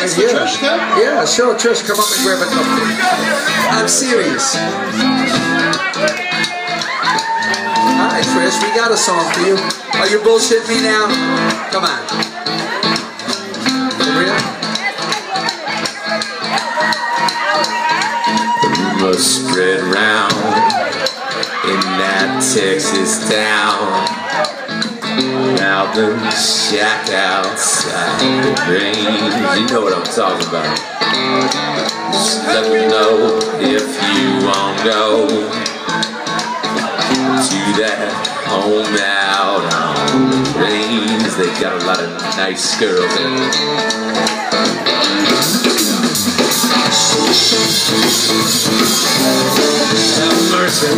Thanks for Trish, too? Yeah, sure, Trish, come up and grab a cupcake. I'm serious. Alright, Trish, we got a song for you. Are you bullshitting me now? Come on. For real? Rumors spread round in that Texas town. Malcolm shack outside the range. You know what I'm talking about. Just let me know if you want to go to that home out on the range. They got a lot of nice girls in Have mercy.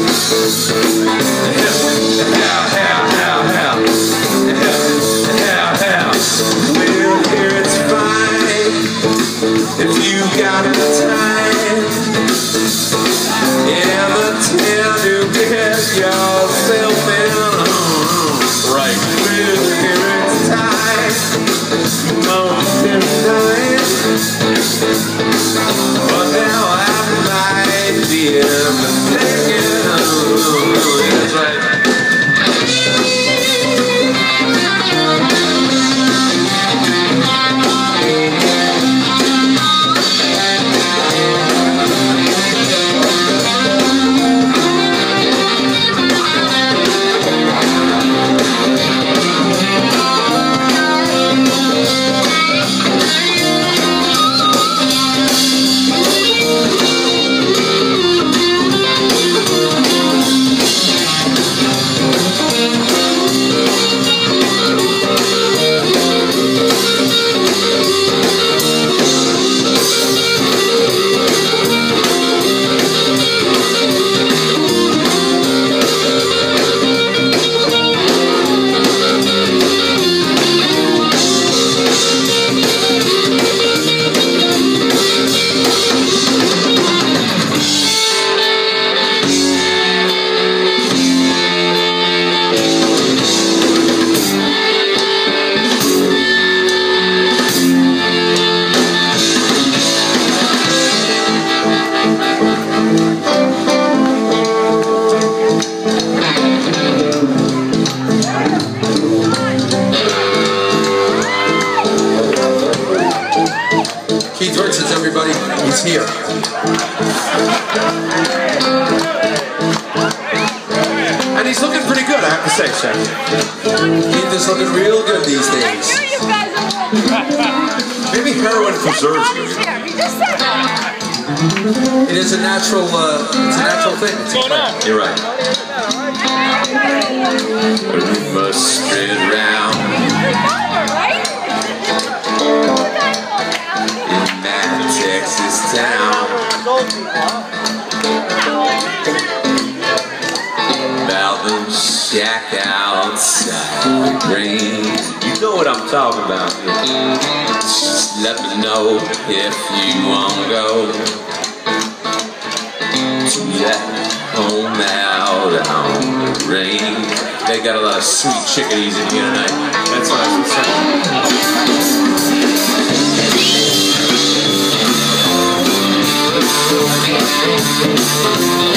He's here. And he's looking pretty good, I have to say, Chef. Keith is looking real good these days. Maybe heroin preserves you. He just said that. It is a natural, uh, it's a natural thing. It's a. You're right. Rumors spread round Right? About shack outside the range. You know what I'm talking about. Just let me know if you want to go to that home out on the range. They got a lot of sweet chickadees in here tonight. That's what I was saying. Thank